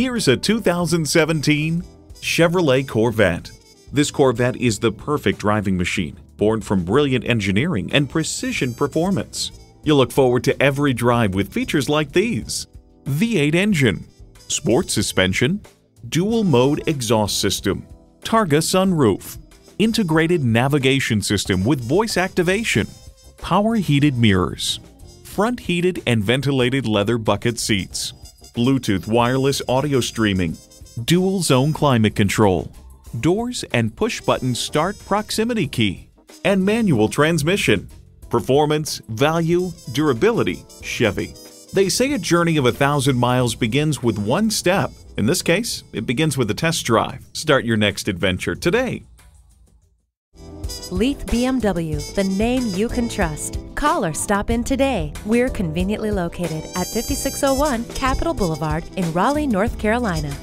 Here's a 2017 Chevrolet Corvette. This Corvette is the perfect driving machine, born from brilliant engineering and precision performance. You'll look forward to every drive with features like these. V8 engine, sport suspension, dual mode exhaust system, Targa sunroof, integrated navigation system with voice activation, power heated mirrors, front heated and ventilated leather bucket seats, Bluetooth wireless audio streaming, dual zone climate control, doors and push button start proximity key, and manual transmission. Performance, value, durability, Chevy. They say a journey of a thousand miles begins with one step. In this case, it begins with a test drive. Start your next adventure today. Leith BMW, the name you can trust. Call or stop in today. We're conveniently located at 5601 Capitol Boulevard in Raleigh, North Carolina.